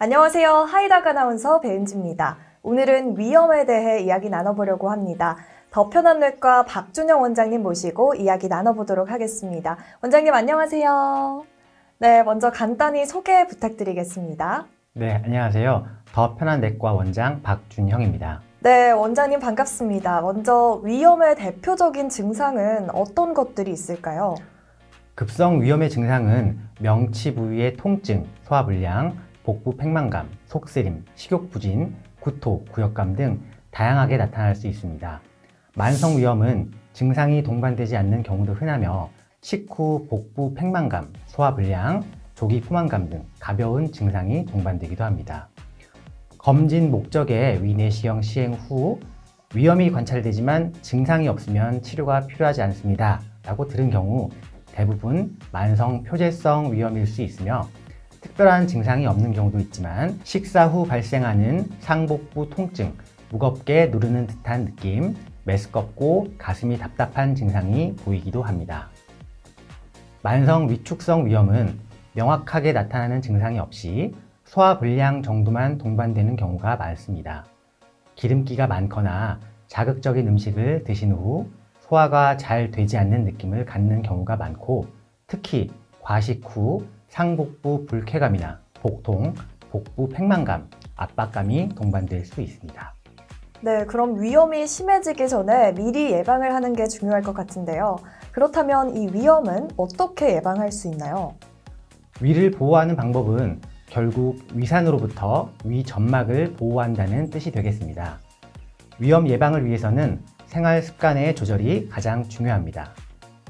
안녕하세요. 하이닥 아나운서 배은지입니다. 오늘은 위험에 대해 이야기 나눠보려고 합니다. 더 편한 뇌과 박준영 원장님 모시고 이야기 나눠보도록 하겠습니다. 원장님 안녕하세요. 네, 먼저 간단히 소개 부탁드리겠습니다. 네, 안녕하세요. 더 편한 내과 원장 박준형입니다. 네, 원장님 반갑습니다. 먼저 위험의 대표적인 증상은 어떤 것들이 있을까요? 급성 위험의 증상은 명치 부위의 통증, 소화불량, 복부 팽만감, 속쓰림, 식욕 부진, 구토, 구역감 등 다양하게 나타날 수 있습니다. 만성 위험은 증상이 동반되지 않는 경우도 흔하며 식후 복부 팽만감, 소화 불량, 조기 포만감 등 가벼운 증상이 동반되기도 합니다. 검진 목적의 위내시경 시행 후 위험이 관찰되지만 증상이 없으면 치료가 필요하지 않습니다. 라고 들은 경우 대부분 만성 표재성 위험일 수 있으며 특별한 증상이 없는 경우도 있지만 식사 후 발생하는 상복부 통증, 무겁게 누르는 듯한 느낌, 메스껍고 가슴이 답답한 증상이 보이기도 합니다. 만성 위축성 위험은 명확하게 나타나는 증상이 없이 소화불량 정도만 동반되는 경우가 많습니다. 기름기가 많거나 자극적인 음식을 드신 후 소화가 잘 되지 않는 느낌을 갖는 경우가 많고 특히 과식 후 상복부 불쾌감이나 복통, 복부 팽만감, 압박감이 동반될 수 있습니다. 네, 그럼 위험이 심해지기 전에 미리 예방을 하는 게 중요할 것 같은데요. 그렇다면 이 위험은 어떻게 예방할 수 있나요? 위를 보호하는 방법은 결국 위산으로부터 위 점막을 보호한다는 뜻이 되겠습니다. 위험 예방을 위해서는 생활 습관의 조절이 가장 중요합니다.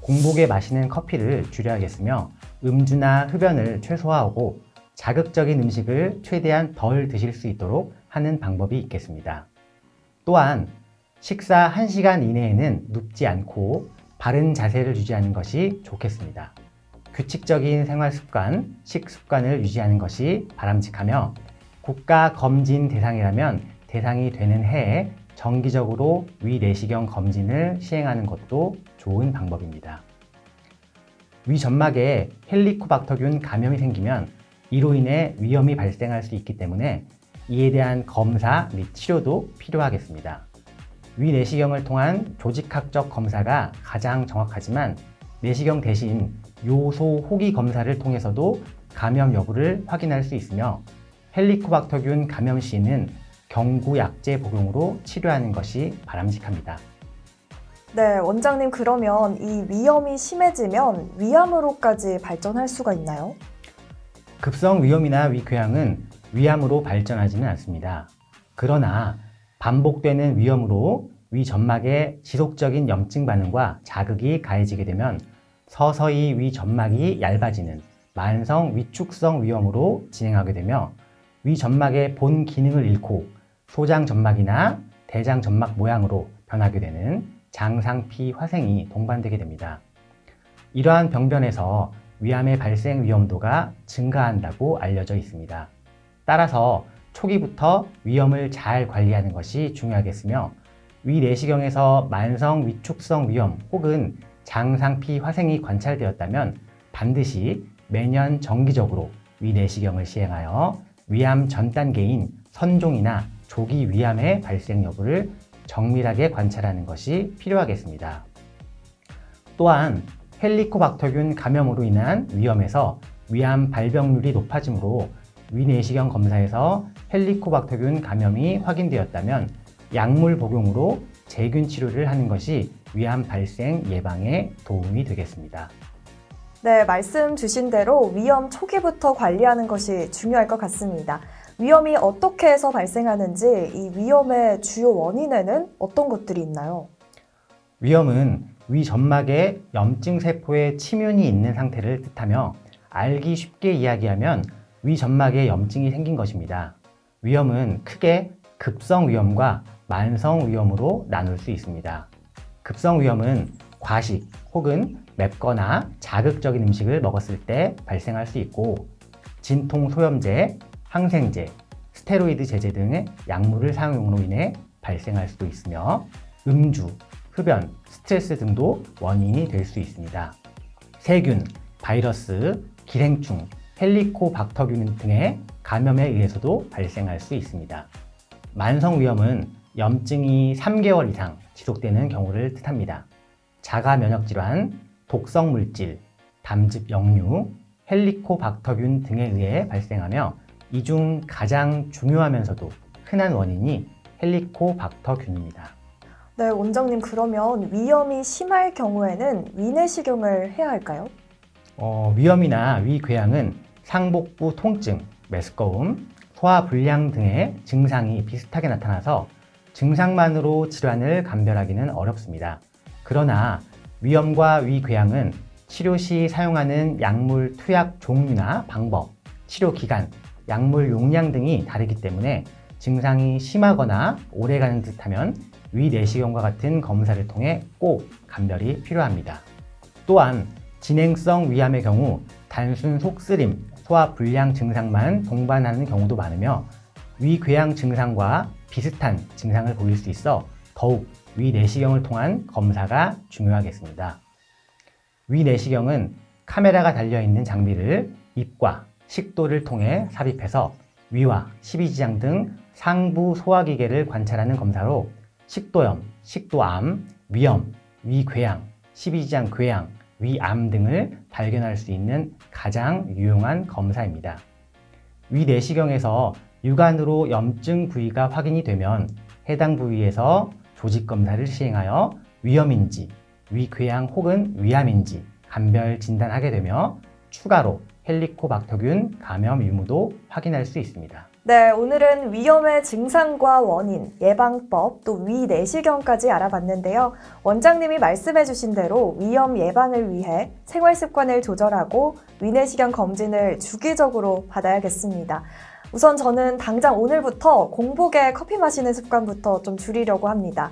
공복에 마시는 커피를 줄여야겠으며 음주나 흡연을 최소화하고 자극적인 음식을 최대한 덜 드실 수 있도록 하는 방법이 있겠습니다. 또한 식사 1시간 이내에는 눕지 않고 바른 자세를 유지하는 것이 좋겠습니다. 규칙적인 생활 습관, 식습관을 유지하는 것이 바람직하며 국가 검진 대상이라면 대상이 되는 해에 정기적으로 위내시경 검진을 시행하는 것도 좋은 방법입니다. 위 점막에 헬리코박터균 감염이 생기면 이로 인해 위험이 발생할 수 있기 때문에 이에 대한 검사 및 치료도 필요하겠습니다. 위 내시경을 통한 조직학적 검사가 가장 정확하지만 내시경 대신 요소 호기 검사를 통해서도 감염 여부를 확인할 수 있으며 헬리코박터균 감염 시에는 경구 약제 복용으로 치료하는 것이 바람직합니다. 네, 원장님 그러면 이 위험이 심해지면 위암으로까지 발전할 수가 있나요? 급성 위염이나 위궤양은 위암으로 발전하지는 않습니다. 그러나 반복되는 위염으로 위 점막에 지속적인 염증 반응과 자극이 가해지게 되면 서서히 위 점막이 얇아지는 만성 위축성 위염으로 진행하게 되며 위 점막의 본 기능을 잃고 소장 점막이나 대장 점막 모양으로 변하게 되는 장상피 화생이 동반되게 됩니다. 이러한 병변에서 위암의 발생 위험도가 증가한다고 알려져 있습니다. 따라서 초기부터 위험을 잘 관리하는 것이 중요하겠으며 위 내시경에서 만성 위축성 위험 혹은 장상피 화생이 관찰되었다면 반드시 매년 정기적으로 위 내시경을 시행하여 위암 전 단계인 선종이나 조기 위암의 발생 여부를 정밀하게 관찰하는 것이 필요하겠습니다. 또한 헬리코박터균 감염으로 인한 위험에서 위암 발병률이 높아지므로 위내시경 검사에서 헬리코박터균 감염이 확인되었다면 약물 복용으로 제균 치료를 하는 것이 위암 발생 예방에 도움이 되겠습니다. 네, 말씀 주신 대로 위험 초기부터 관리하는 것이 중요할 것 같습니다. 위험이 어떻게 해서 발생하는지 이 위험의 주요 원인에는 어떤 것들이 있나요? 위험은 위 점막에 염증 세포의 침윤이 있는 상태를 뜻하며 알기 쉽게 이야기하면 위 점막에 염증이 생긴 것입니다. 위험은 크게 급성 위험과 만성 위험으로 나눌 수 있습니다. 급성 위험은 과식 혹은 맵거나 자극적인 음식을 먹었을 때 발생할 수 있고 진통 소염제, 항생제, 스테로이드 제제 등의 약물을 사용으로 인해 발생할 수도 있으며 음주, 흡연, 스트레스 등도 원인이 될 수 있습니다. 세균, 바이러스, 기생충, 헬리코박터균 등의 감염에 의해서도 발생할 수 있습니다. 만성 위염은 염증이 3개월 이상 지속되는 경우를 뜻합니다. 자가 면역 질환, 독성 물질, 담즙 역류, 헬리코박터균 등에 의해 발생하며 이 중 가장 중요하면서도 흔한 원인이 헬리코박터균입니다. 네, 원장님 그러면 위염이 심할 경우에는 위내시경을 해야 할까요? 어, 위염이나 위궤양은 상복부 통증, 메스꺼움, 소화 불량 등의 증상이 비슷하게 나타나서 증상만으로 질환을 감별하기는 어렵습니다. 그러나 위염과 위궤양은 치료 시 사용하는 약물 투약 종류나 방법, 치료 기간, 약물 용량 등이 다르기 때문에 증상이 심하거나 오래가는 듯하면 위내시경과 같은 검사를 통해 꼭 감별이 필요합니다. 또한 진행성 위암의 경우 단순 속쓰림, 소화 불량 증상만 동반하는 경우도 많으며 위궤양 증상과 비슷한 증상을 보일 수 있어 더욱 위내시경을 통한 검사가 중요하겠습니다. 위내시경은 카메라가 달려있는 장비를 입과 식도를 통해 삽입해서 위와 십이지장 등 상부 소화기계를 관찰하는 검사로 식도염, 식도암, 위염, 위궤양, 십이지장 궤양, 위암 등을 발견할 수 있는 가장 유용한 검사입니다. 위내시경에서 육안으로 염증 부위가 확인이 되면 해당 부위에서 조직 검사를 시행하여 위염인지, 위궤양 혹은 위암인지 감별 진단하게 되며 추가로 헬리코박터균 감염 유무도 확인할 수 있습니다. 네, 오늘은 위염의 증상과 원인, 예방법, 또 위 내시경까지 알아봤는데요. 원장님이 말씀해주신 대로 위염 예방을 위해 생활 습관을 조절하고 위내시경 검진을 주기적으로 받아야겠습니다. 우선 저는 당장 오늘부터 공복에 커피 마시는 습관부터 좀 줄이려고 합니다.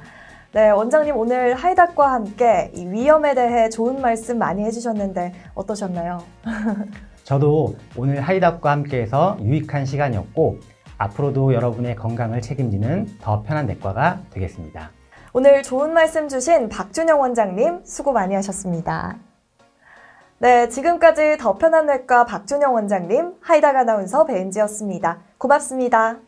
네, 원장님 오늘 하이닥과 함께 이 위염에 대해 좋은 말씀 많이 해주셨는데 어떠셨나요? 저도 오늘 하이닥과 함께해서 유익한 시간이었고 앞으로도 여러분의 건강을 책임지는 더 편한 내과가 되겠습니다. 오늘 좋은 말씀 주신 박준영 원장님 수고 많이 하셨습니다. 네, 지금까지 더 편한 내과 박준영 원장님, 하이닥 아나운서 배은지였습니다. 고맙습니다.